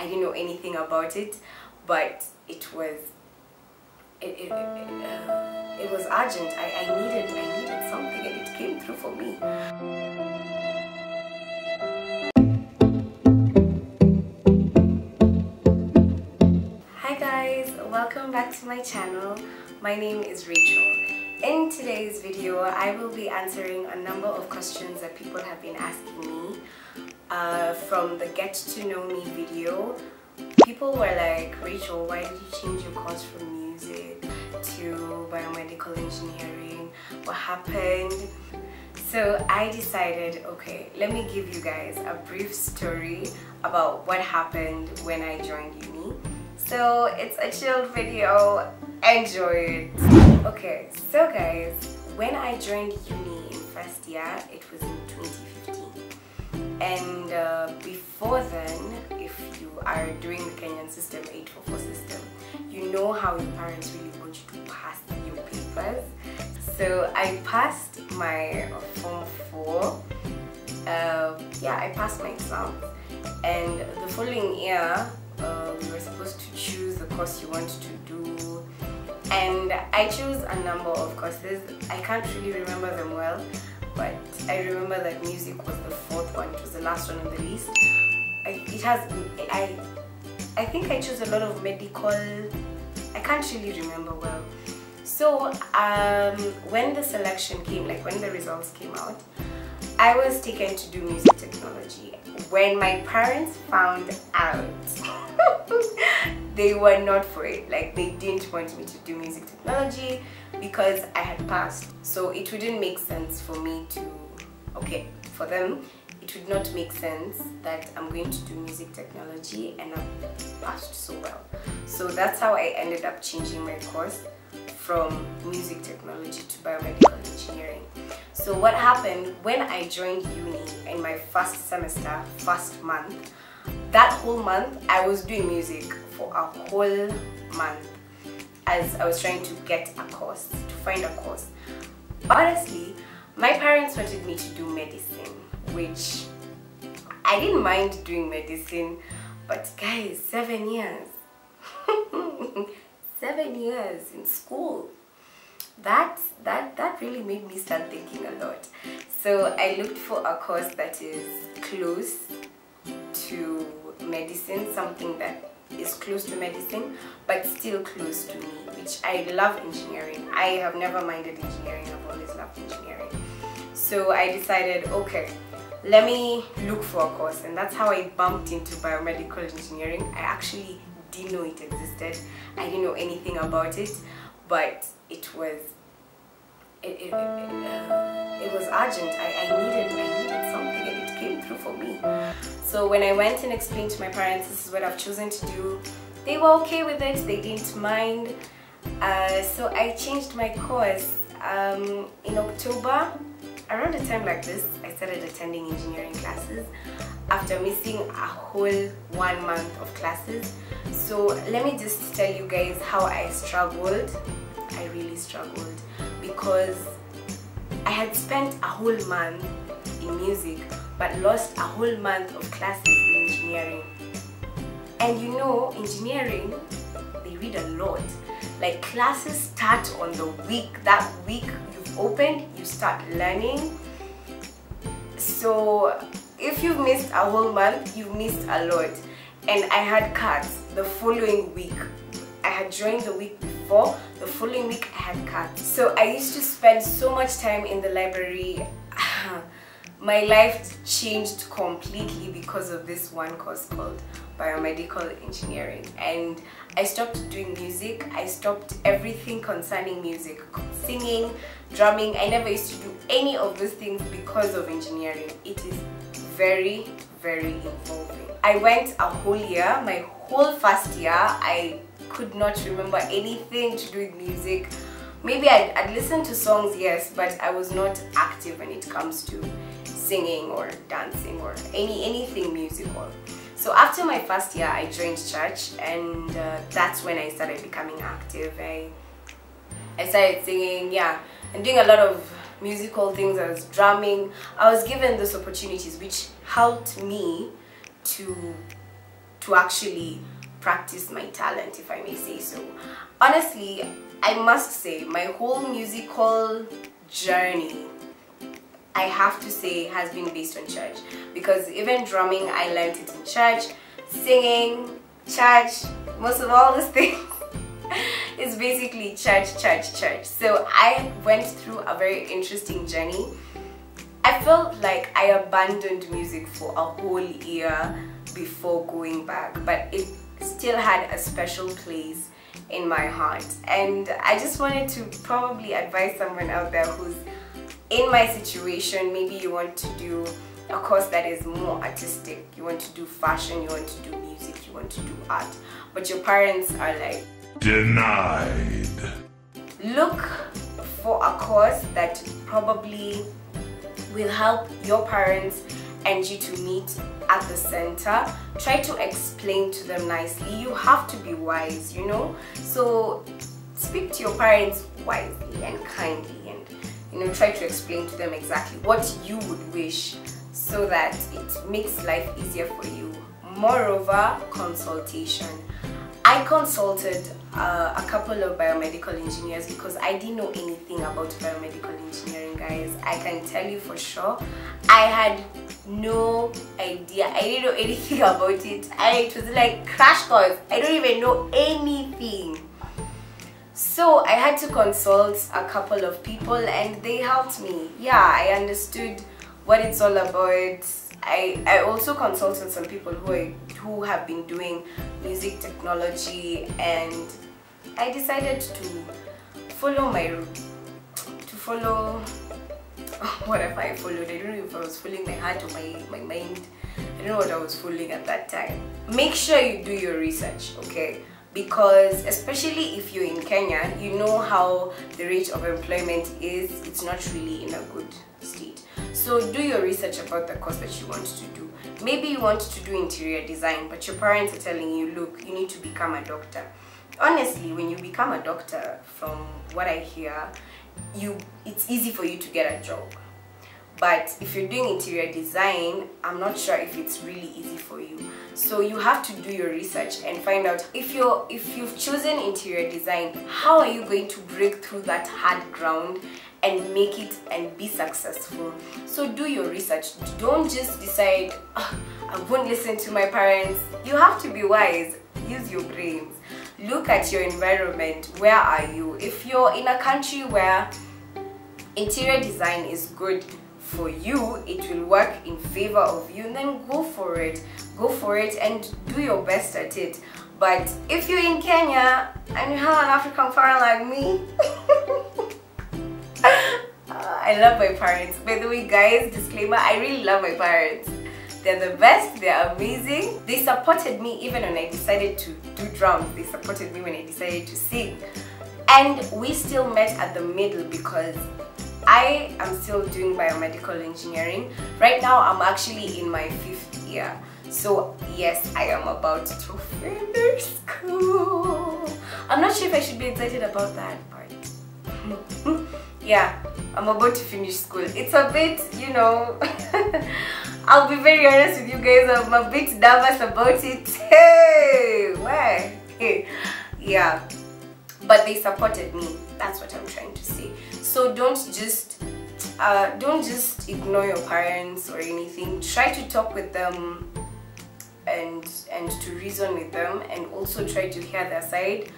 I didn't know anything about it, but it was it, it, it, uh, it was urgent. I, I needed I needed something and it came through for me. Hi guys, welcome back to my channel. My name is Rachel. In today's video, I will be answering a number of questions that people have been asking me uh, from the Get to Know Me video. People were like, Rachel, why did you change your course from music to biomedical engineering? What happened? So I decided, okay, let me give you guys a brief story about what happened when I joined uni. So it's a chilled video, enjoy it. Okay, so guys, when I joined uni in first year, it was in 2015. And uh, before then, if you are doing the Kenyan system, 844 system, you know how your parents really want you to pass your papers. So I passed my Form 4. Uh, yeah, I passed my exam And the following year, uh, we were supposed to choose the course you want to do. And I chose a number of courses. I can't really remember them well, I remember that music was the fourth one. It was the last one on the list. I, it has, I, I think I chose a lot of medical. I can't really remember well. So um, when the selection came, like when the results came out, I was taken to do music technology. When my parents found out, they were not for it. Like they didn't want me to do music technology because I had passed. So it wouldn't make sense for me to, okay, for them, it would not make sense that I'm going to do music technology and I've passed so well. So that's how I ended up changing my course from music technology to biomedical engineering. So what happened when I joined uni in my first semester, first month, that whole month I was doing music for a whole month as I was trying to get a course, to find a course. Honestly, my parents wanted me to do medicine, which I didn't mind doing medicine, but guys, seven years. seven years in school. That that that really made me start thinking a lot. So i looked for a course that is close to medicine something that is close to medicine but still close to me which i love engineering. I have never minded engineering. I've always loved engineering so i decided okay let me look for a course and that's how i bumped into biomedical engineering i actually didn't know it existed. I didn't know anything about it, but it was it, it, it, uh, it was urgent. I, I needed I needed something and it came through for me. So when I went and explained to my parents this is what I've chosen to do, they were okay with it. They didn't mind. Uh, so I changed my course um, in October. Around a time like this, I started attending engineering classes after missing a whole one month of classes. So let me just tell you guys how I struggled. I really struggled because I had spent a whole month in music but lost a whole month of classes in engineering. And you know engineering they read a lot like classes start on the week that week you've opened you start learning so if you've missed a whole month, you've missed a lot. And I had CATs the following week. I had joined the week before, the following week I had CATs. So I used to spend so much time in the library. My life changed completely because of this one course called biomedical engineering. And I stopped doing music. I stopped everything concerning music singing drumming. I never used to do any of those things because of engineering. It is very, very involving. I went a whole year, my whole first year, I could not remember anything to do with music. Maybe I'd, I'd listen to songs, yes, but I was not active when it comes to singing or dancing or any anything musical. So after my first year, I joined church and uh, that's when I started becoming active. I, I started singing, yeah, and doing a lot of musical things, I was drumming. I was given those opportunities which helped me to to actually practice my talent if I may say so. Honestly, I must say my whole musical journey I have to say has been based on church because even drumming I learned it in church, singing, church, most of all these things is basically church, church, church. So I went through a very interesting journey. I felt like I abandoned music for a whole year before going back, but it still had a special place in my heart. And I just wanted to probably advise someone out there who's in my situation, maybe you want to do a course that is more artistic, you want to do fashion, you want to do music, you want to do art, but your parents are like, Denied. Look for a course that probably will help your parents and you to meet at the center. Try to explain to them nicely. You have to be wise you know? So speak to your parents wisely and kindly you know try to explain to them exactly what you would wish so that it makes life easier for you. Moreover consultation. I consulted uh, a couple of biomedical engineers because I didn't know anything about biomedical engineering guys. I can tell you for sure. I had no idea. I didn't know anything about it. I, it was like crash course. I don't even know anything so I had to consult a couple of people and they helped me yeah I understood what it's all about I, I also consulted some people who, are, who have been doing music technology and I decided to follow my route, to follow whatever I followed. I don't know if I was following my heart or my, my mind. I don't know what I was following at that time. Make sure you do your research, okay? Because especially if you're in Kenya, you know how the rate of employment is. It's not really in a good state. So do your research about the course that you want to do. Maybe you want to do interior design, but your parents are telling you, look, you need to become a doctor. Honestly, when you become a doctor, from what I hear, you it's easy for you to get a job. But if you're doing interior design, I'm not sure if it's really easy for you. So you have to do your research and find out if you're if you've chosen interior design, how are you going to break through that hard ground and make it and be successful. So do your research. Don't just decide, oh, I won't listen to my parents. You have to be wise. Use your brains. Look at your environment. Where are you? If you're in a country where interior design is good for you, it will work in favor of you, then go for it. Go for it and do your best at it. But if you're in Kenya and you have an African parent like me, I love my parents. By the way, guys, disclaimer, I really love my parents. They're the best, they're amazing. They supported me even when I decided to do drums. They supported me when I decided to sing. And we still met at the middle because I am still doing biomedical engineering. Right now, I'm actually in my fifth year. So yes, I am about to finish school. I'm not sure if I should be excited about that part. yeah, I'm about to finish school. It's a bit, you know, I'll be very honest with you guys, I'm a bit nervous about it. Hey, why? Hey. Yeah, but they supported me. That's what I'm trying to say. So don't just uh, don't just ignore your parents or anything. Try to talk with them and and to reason with them and also try to hear their side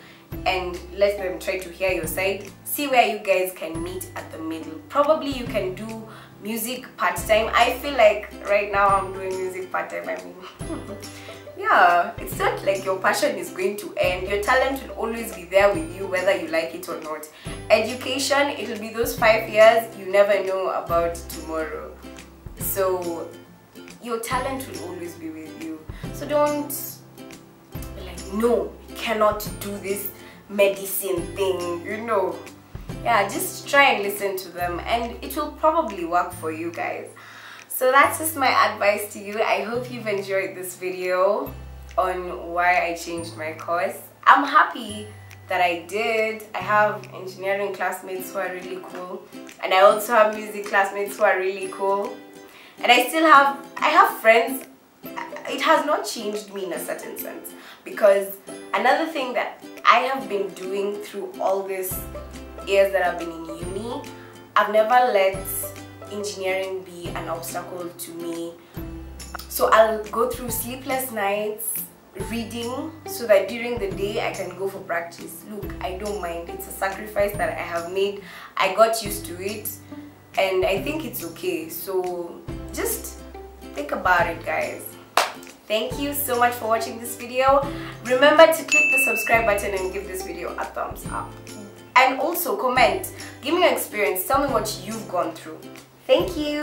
and let them try to hear your side. See where you guys can meet at the middle. Probably you can do music part-time. I feel like right now i'm doing music part-time i mean yeah it's not like your passion is going to end. Your talent will always be there with you whether you like it or not. Education it'll be those five years you never know about tomorrow. So your talent will always be with you. So don't like no cannot do this medicine thing you know. Yeah just try and listen to them and it will probably work for you guys so that's just my advice to you. I hope you've enjoyed this video on why i changed my course. I'm happy that I did. I have engineering classmates who are really cool and I also have music classmates who are really cool. And I still have I have friends. It has not changed me in a certain sense because another thing that I have been doing through all these years that I've been in uni, I've never let engineering be an obstacle to me. So I'll go through sleepless nights reading so that during the day I can go for practice. Look, I don't mind. It's a sacrifice that I have made. I got used to it and I think it's okay. So just think about it guys. Thank you so much for watching this video. Remember to click the subscribe button and give this video a thumbs up. And also comment, give me your experience, tell me what you've gone through. Thank you,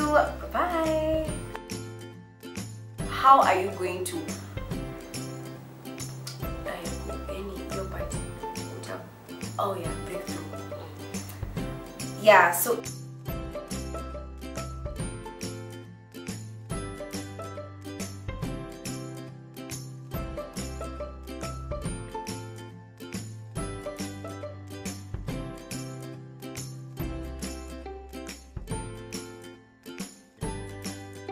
bye-bye. How are you going to? Oh yeah breakthrough. Yeah so